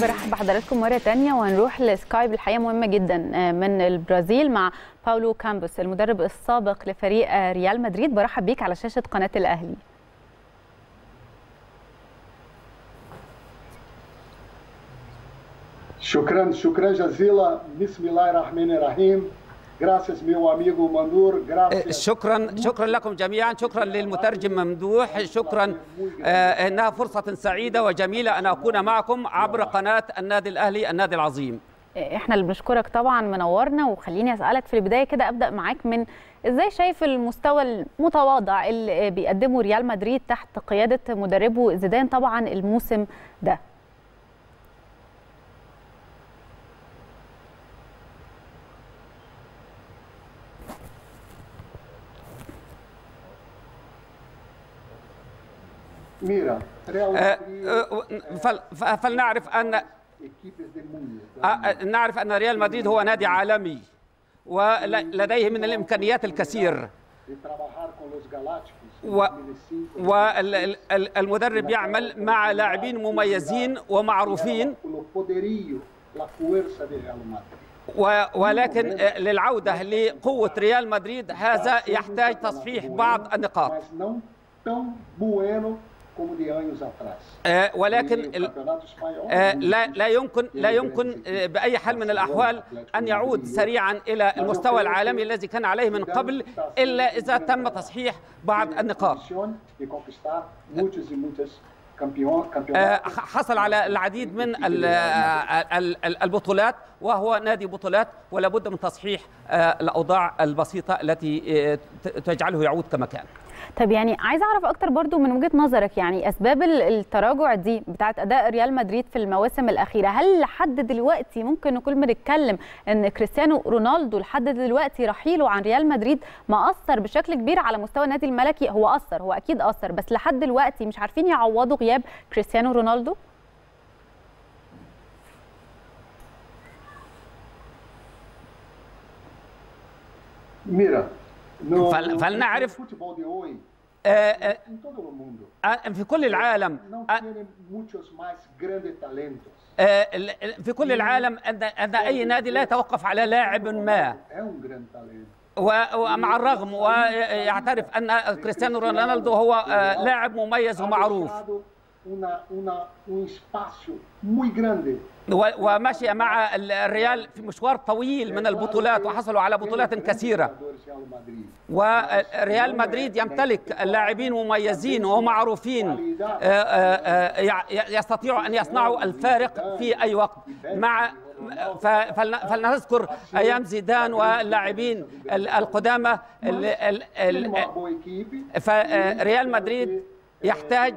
برحب بحضراتكم مرة تانية وهنروح لسكايب. الحقيقة مهمة جدا من البرازيل مع باولو كامبوس المدرب السابق لفريق ريال مدريد. برحب بيك على شاشة قناة الأهلي. شكرا شكرا جزيلا. بسم الله الرحمن الرحيم. Gracias شكرا شكرا لكم جميعا شكرا للمترجم ممدوح شكرا آه إنها فرصة سعيدة وجميلة أن أكون معكم عبر قناة النادي الأهلي النادي العظيم. إحنا اللي بنشكرك طبعا منورنا وخليني أسألك في البداية كده أبدأ معاك من إزاي شايف المستوى المتواضع اللي بيقدمه ريال مدريد تحت قيادة مدربه زيدان طبعا الموسم ده؟ Mira, Real فل- فلنعرف mundo. آه، نعرف أن ريال مدريد هو نادي عالمي ولديه من الإمكانيات الكثير. De trabalhar com los Galácticos. em و- 2005 والمدرب يعمل مع لاعبين مميزين ومعروفين. ولكن آه، للعودة لقوة ريال مدريد هذا يحتاج تصحيح بعض النقاط. Anos atrás. آه، ولكن ال- آه، لا لا يمكن لا يمكن باي حال من الاحوال ان يعود سريعا إلى المستوى العالمي الذي كان عليه من قبل الا اذا تم تصحيح بعض النقاط. حصل على العديد من ال- ال- ال- البطولات وهو نادي بطولات ولا بد من تصحيح الاوضاع البسيطه التي تجعله يعود كما كان طب يعني عايزة أعرف أكتر برضو من وجهة نظرك يعني أسباب ال- التراجع دي بتاعت أداء ريال مدريد في المواسم الأخيرة هل لحد دلوقتي ممكن نكون بنتكلم إن كريستيانو رونالدو لحد دلوقتي رحيله عن ريال مدريد ما اثر بشكل كبير على مستوى النادي الملكي؟ هو أثر هو أكيد أثر بس لحد دلوقتي مش عارفين يعوضوا غياب كريستيانو رونالدو؟ Mira, no, فلنعرف- آه، آه، آه، في كل العالم. في كل العالم ان أن أي نادي لا يتوقف على لاعب ما. ومع الرغم ويعترف أن كريستيانو رونالدو هو لاعب مميز ومعروف. Una, una, um espaço muito grande. ومشي مع ال- الريال في مشوار طويل من البطولات وحصلوا على بطولات كثيرة وريال مدريد يمتلك لاعبين مميزين ومعروفين آه، آه، آه، يع- يستطيعوا أن يصنعوا الفارق في أي وقت مع فلنذكر أيام زيدان واللاعبين ال- القدامى. فريال مدريد يحتاج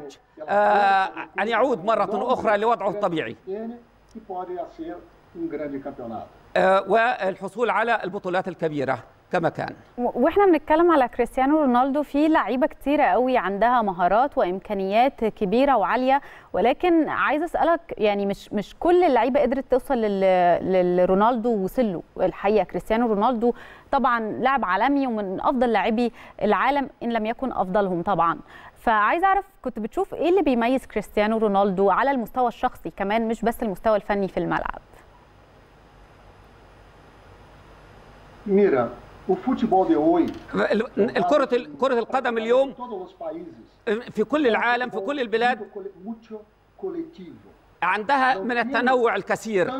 آه، أن يعود مرة أخرى لوضعه الطبيعي. آه، والحصول على البطولات الكبيرة كما كان. وإحنا بنتكلم على كريستيانو رونالدو في لعيبة كتيره قوي عندها مهارات وإمكانيات كبيرة وعالية ولكن عايزه أسألك يعني مش مش كل اللعيبة قدرت توصل لرونالدو وصل له الحقيقة كريستيانو رونالدو طبعا لاعب عالمي ومن أفضل لاعبي العالم إن لم يكن أفضلهم طبعا. فعايزة أعرف كنت بتشوف إيه اللي بيميز كريستيانو رونالدو على المستوى الشخصي كمان مش بس المستوى الفني في الملعب Mira, o futebol de hoje. الكرة كرة القدم اليوم. في كل العالم في كل البلاد. عندها من التنوع الكثير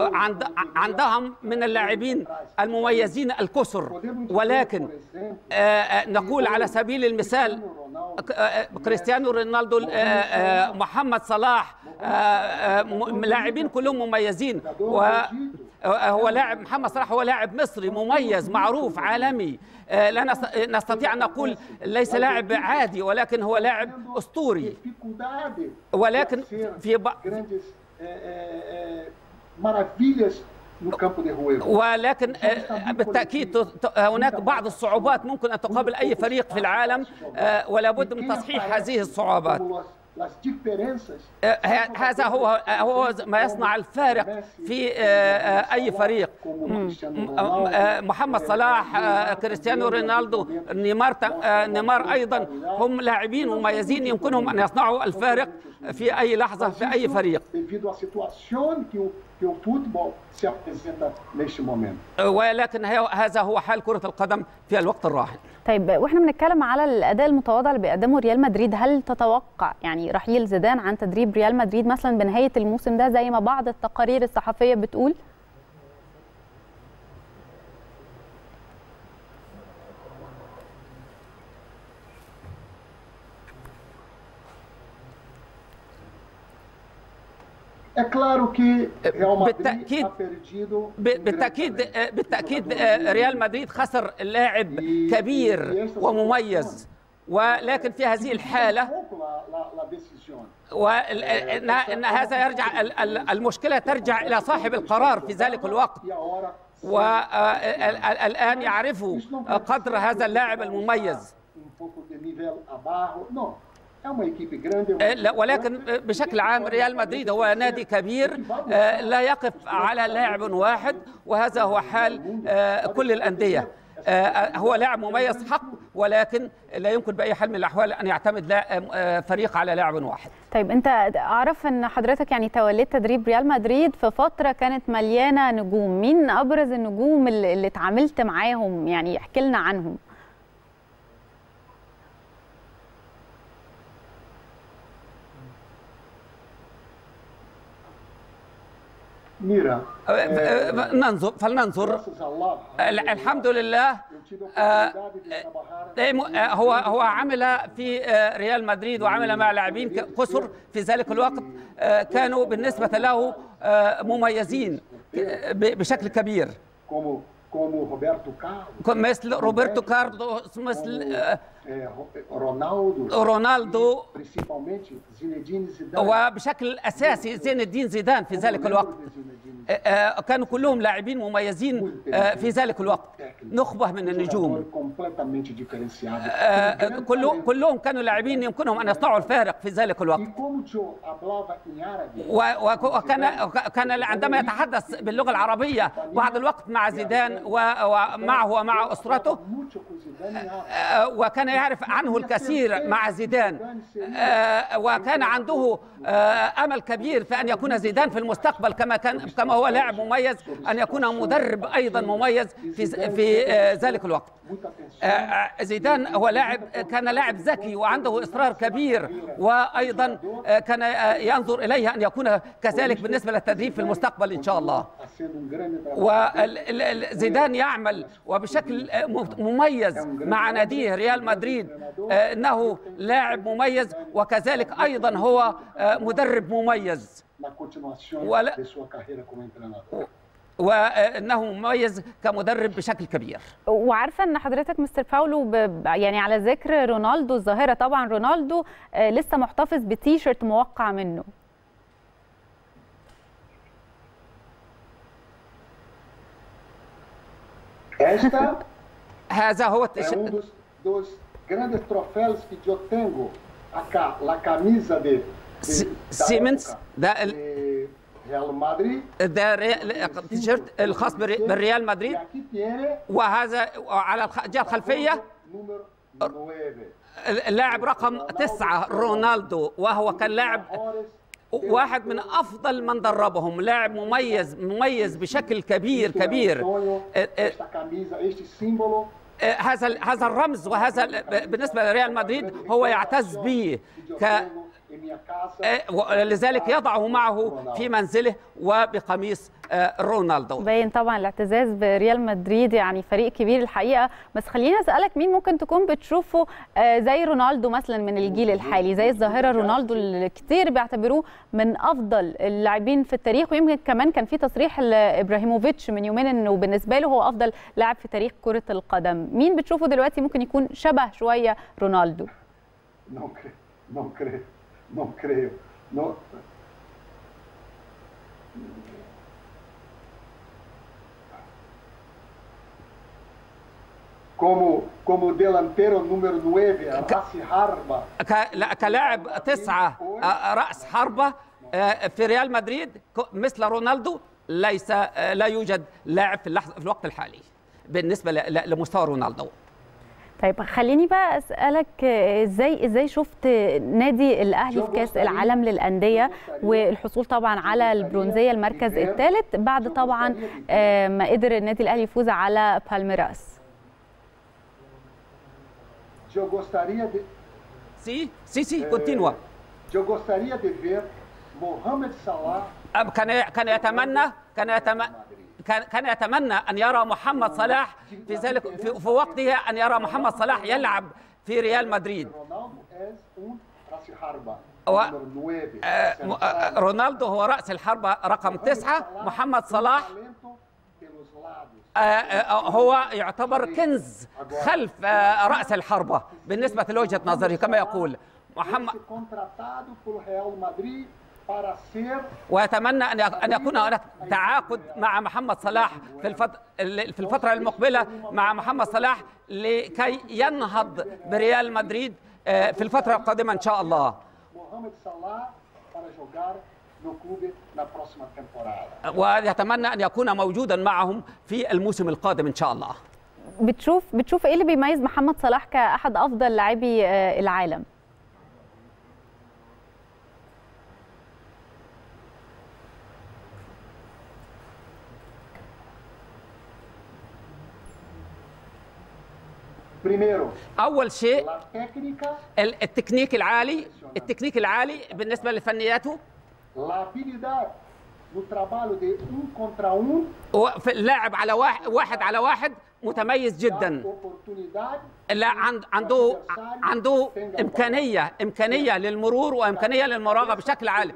عند como tem عندهم من اللاعبين المميزين الكثر ولكن آه، آه، نقول على سبيل المثال كريستيانو رونالدو محمد صلاح لاعبين كلهم مميزين. وهو لاعب محمد صلاح هو لاعب مصري مميز معروف عالمي. لا نست- نستطيع أن نقول ليس لاعب عادي ولكن هو لاعب أسطوري. ولكن في maravilhas no campo de. ولكن آه، بالتأكيد ت- هناك بعض الصعوبات ممكن أن تقابل أي فريق في العالم آه، ولا بد من تصحيح هذه الصعوبات. آه، هذا هو هو ما يصنع الفارق في آه، آه، أي فريق. آه، محمد صلاح آه، كريستيانو رونالدو نيمار آه، نيمار أيضا. هم لاعبين مميزين يمكنهم أن يصنعوا الفارق. في أي لحظة في أي فريق. ولكن هذا هو حال كرة القدم في الوقت الراهن. طيب وإحنا بنتكلم على الأداء المتواضع اللي بيقدمه ريال مدريد. هل تتوقع يعني رحيل زيدان عن تدريب ريال مدريد مثلا بنهاية الموسم ده زي ما بعض التقارير الصحفية بتقول؟ É claro que Real Madrid بالتأكيد- perdido um ب- grande بالتأكيد talento. بالتأكيد ريال مدريد خسر لاعب كبير ومميز. ولكن في هذه الحالة Um. وان ان هذا يرجع ال- ال- المشكلة ترجع إلى صاحب القرار في ذلك الوقت. E hora والان يعرفوا قدر هذا اللاعب المميز. É uma equipe grande. uma لا، ولكن. بشكل عام ريال مدريد هو نادي كبير آه، لا يقف على لاعب واحد وهذا هو حال آه، كل الأندية آه، هو لاعب مميز حق ولكن لا يمكن بأي حال من الأحوال أن يعتمد لا- فريق على لاعب واحد طيب أنت أعرف أن حضرتك يعني توليت تدريب ريال مدريد في فترة كانت مليانة نجوم مين أبرز النجوم اللي اللي اتعاملت معاهم يعني احكي لنا عنهم Mira, آه، آه، ننظر فلننظر graças a Allah, ال- الحمد لله eu tive a آه، oportunidade de trabalhar إيه م- آه، هو هو عمل في ريال مدريد وعمل مع لاعبين كثر في ذلك الوقت كانوا بالنسبة له مميزين بشكل كبير. Como, Roberto Carlos, مثل روبرتو كاردوس مثل رونالدو Zidane. وبشكل أساسي زين الدين زيدان في ذلك الوقت كانوا كلهم لاعبين مميزين في ذلك الوقت نخبة من النجوم كلهم كانوا لاعبين يمكنهم أن يصنعوا الفارق في ذلك الوقت وكان كان عندما يتحدث باللغة العربيه بعض الوقت مع زيدان ومعه ومع árabe. آه، وكان يعرف عنه الكثير مع زيدان آه، وكان عنده آه، أمل كبير في أن يكون زيدان في المستقبل كما كان كما هو لاعب مميز أن يكون مدرب أيضا مميز في في ذلك الوقت آه، آه، زيدان هو لاعب كان لاعب ذكي وعنده إصرار كبير وأيضا آه، كان ينظر إليه أن يكون كذلك بالنسبة للتدريب في المستقبل إن شاء الله. وزيدان يعمل وبشكل مميز مع ناديه ريال مدريد إنه لاعب مميز وكذلك أيضا هو مدرب مميز ولا- وانه مميز كمدرب بشكل كبير وعارفة ان حضرتك مستر باولو يعني على ذكر رونالدو الظاهرة طبعا رونالدو آه، لسه محتفظ بتيشرت موقع منه هذا هو é التش... um dos, dos grandes troféus que eu tenho. A, ca- a camisa de, de S- da Siemens, época ده ال... de Real Madrid. ده التيشيرت الخاص بالريال مدريد. وهذا على الجهه الخلفيه número 9. اللاعب رقم تسعة رونالدو وهو كان لاعب واحد من أفضل من دربهم. لاعب مميز مميز بشكل كبير كبير. هذا هذا الرمز وهذا ال- بالنسبة لريال مدريد هو يعتز به que eu ك tenho em minha casa. آه، ولذلك يضعه معه في منزله وبقميص آه، رونالدو. باين طبعا الاعتزاز بريال مدريد يعني فريق كبير الحقيقة. بس خليني أسألك مين ممكن تكون بتشوفه آه، زي رونالدو مثلا من الجيل الحالي زي الظاهرة رونالدو اللي كتير بيعتبروه من أفضل اللاعبين في التاريخ. ويمكن كمان كان في تصريح لإبراهيموفيتش من يومين إنه بالنسبة له هو أفضل لاعب في تاريخ كرة القدم. مين بتشوفه دلوقتي ممكن يكون شبه شوية رونالدو؟ Não creio, não creio. Não... Como, como delantero número 9, Rassi Harba, ك- لا- كلاعب تسعة. رأس حربة في ريال مدريد. مثل رونالدو ليس آه، لا يوجد لاعب في اللحظة في الوقت الحالي. بالنسبة لمستوى رونالدو. طيب خليني بقى أسألك إزاي إزاي شفت نادي الأهلي في كأس العالم للأندية والحصول طبعا على البرونزية المركز الثالث بعد طبعا ما قدر النادي الأهلي يفوز على بالميراس. gostaria de ver Mohamed Salah كان كان يتمنى كان يتمنى كان يتمنى أن يرى محمد صلاح في ذلك في, في أن يرى محمد صلاح يلعب في ريال مدريد. و- Número 9. آه، رونالدو هو رأس الحربة رقم تسعة محمد صلاح. آه، آه، هو يعتبر كنز خلف رأس الحربة بالنسبة لوجهة نظري كما يقول محمد ويتمنى أن أن يكون هناك تعاقد مع محمد صلاح في الفترة في الفترة المقبلة مع محمد صلاح لكي ينهض بريال مدريد آه، في الفترة القادمة إن شاء الله. ويتمنى أن يكون موجودا معهم في الموسم القادم إن شاء الله. بتشوف بتشوف إيه اللي بيميز محمد صلاح كأحد أفضل لاعبي آه، العالم؟ أول شيء التكنيك العالي التكنيك العالي بالنسبة لفنياته. اللاعب على واحد, واحد على واحد متميز جدا. لا عند عنده عنده إمكانية إمكانية للمرور وإمكانية للمراوغة بشكل عالي.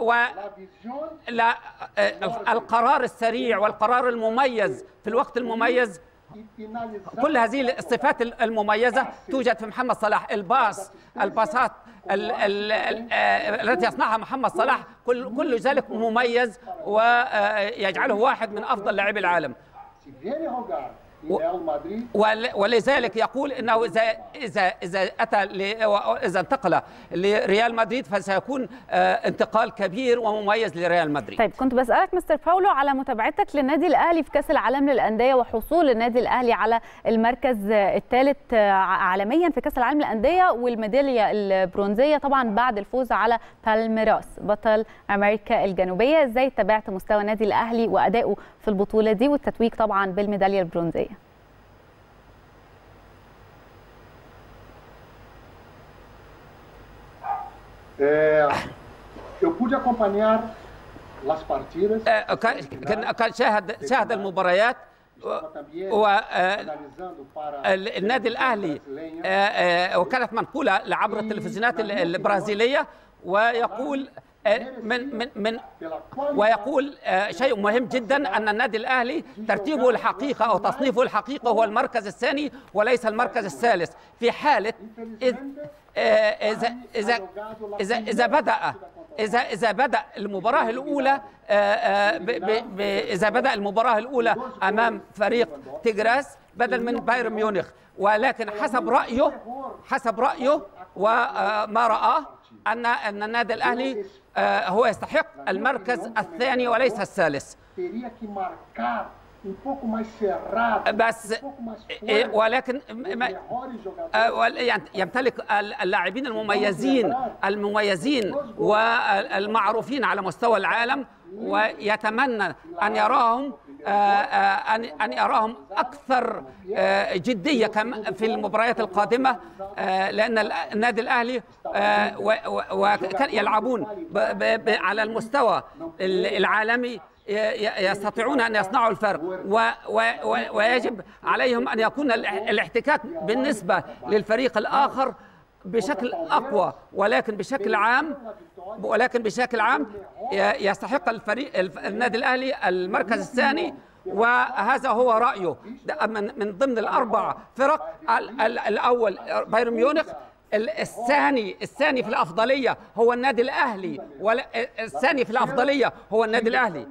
و لا آه، القرار السريع والقرار المميز في الوقت المميز كل هذه الصفات المميزة توجد في محمد صلاح. الباص الباصات ال- ال- ال- آه، التي يصنعها محمد صلاح. كل كل ذلك مميز ويجعله واحد من أفضل لاعبي العالم. ولذلك يقول إنه اذا اذا إذا أتى إذا انتقل لريال مدريد فسيكون آه، انتقال كبير ومميز لريال مدريد. طيب كنت بسألك مستر باولو على متابعتك للنادي الأهلي في كأس العالم للأندية وحصول النادي الأهلي على المركز الثالث عالميا في كأس العالم للأندية والميدالية البرونزية طبعا بعد الفوز على بالميراس بطل أمريكا الجنوبية. إزاي تابعت مستوى النادي الأهلي وأدائه في البطولة دي والتتويج طبعا بالميدالية البرونزية؟ É, eu pude acompanhar as partidas, كان شاهد شاهد المباريات estava também و آه، analisando para ال- النادي الاهلي وكانت منقوله عبر التلفزيونات ال- البرازيليه ويقول من من من ويقول شيء مهم جدا ان النادي الاهلي ترتيبه الحقيقة أو تصنيفه الحقيقة هو المركز الثاني وليس المركز الثالث في حاله إذ آه، اذا اذا اذا إذا بدا اذا إذا بدأ المباراة الأولى آه، آه، ب- ب- ب- إذا بدأ المباراة الأولى أمام فريق تيجراس بدل من بايرن ميونخ. ولكن حسب رايه حسب رأيه وما رآه ان أن النادي الأهلي آه، هو يستحق المركز الثاني وليس الثالث. Um pouco mais cerrado, بس um pouco mais forte, ولكن ما- يعني يمتلك ال- اللاعبين المميزين المميزين والمعروفين على مستوى العالم ويتمنى ان يراهم ان ان يراهم أكثر جديه في المباريات القادمه لأن ال- النادي الاهلي يلعبون على المستوى ال- العالمي يستطيعون أن يصنعوا الفرق. و و و ويجب عليهم أن يكون ال- الاحتكاك بالنسبة للفريق الآخر بشكل أقوى ولكن بشكل عام ولكن بشكل عام يستحق الفريق الف- النادي الأهلي المركز الثاني وهذا هو رأيه. ده من من ضمن الأربع فرق ال- ال- الأول بايرن ميونخ الثاني الثاني في الأفضلية هو النادي الأهلي. والثاني في الأفضلية هو النادي الأهلي.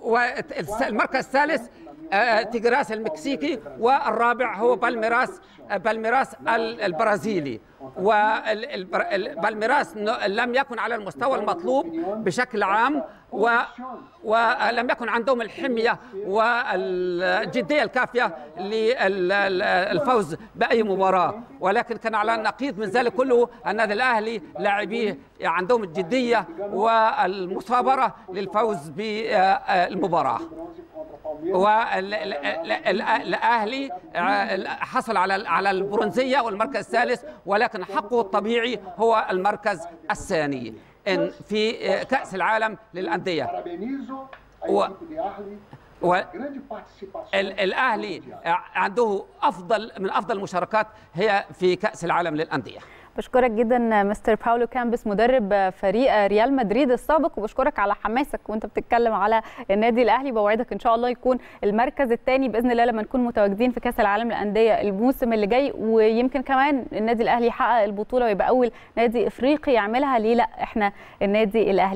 والمركز الثالث تيجراس المكسيكي والرابع هو بالميراس بالميراس البرازيلي. وبالميراس لم يكن على المستوى المطلوب بشكل عام و ولم يكن عندهم الحمية والجدية الكافية للفوز بأي مباراة. ولكن كان على النقيض من ذلك كله النادي الأهلي لاعبيه عندهم الجدية والمثابرة للفوز بالمباراة. والاهلي حصل على على البرونزية والمركز الثالث ولكن حقه الطبيعي هو المركز الثاني. إن في كأس العالم للأندية. و... و... الأهلي عنده أفضل من أفضل المشاركات هي في كأس العالم للأندية. بشكرك جدا مستر باولو كامبس مدرب فريق ريال مدريد السابق وبشكرك على حماسك وأنت بتتكلم على النادي الأهلي. بوعدك إن شاء الله يكون المركز الثاني بإذن الله لما نكون متواجدين في كأس العالم للأندية الموسم اللي جاي. ويمكن كمان النادي الأهلي يحقق البطولة ويبقى أول نادي إفريقي يعملها. ليه لأ؟ إحنا النادي الأهلي